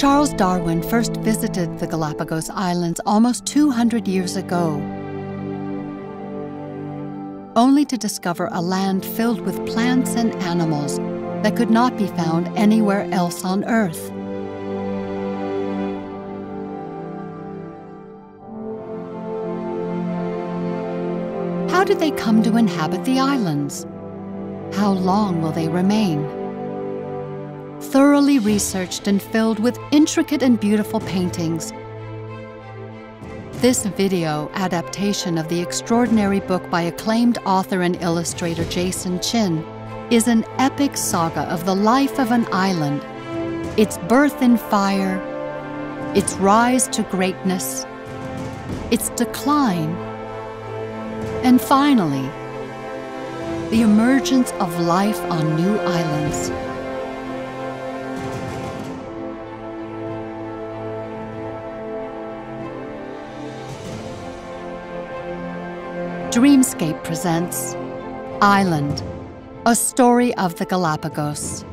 Charles Darwin first visited the Galapagos Islands almost 200 years ago, only to discover a land filled with plants and animals that could not be found anywhere else on Earth. How did they come to inhabit the islands? How long will they remain? Thoroughly researched and filled with intricate and beautiful paintings, this video adaptation of the extraordinary book by acclaimed author and illustrator Jason Chin is an epic saga of the life of an island, its birth in fire, its rise to greatness, its decline, and finally, the emergence of life on new islands. Dreamscape presents Island, a story of the Galapagos.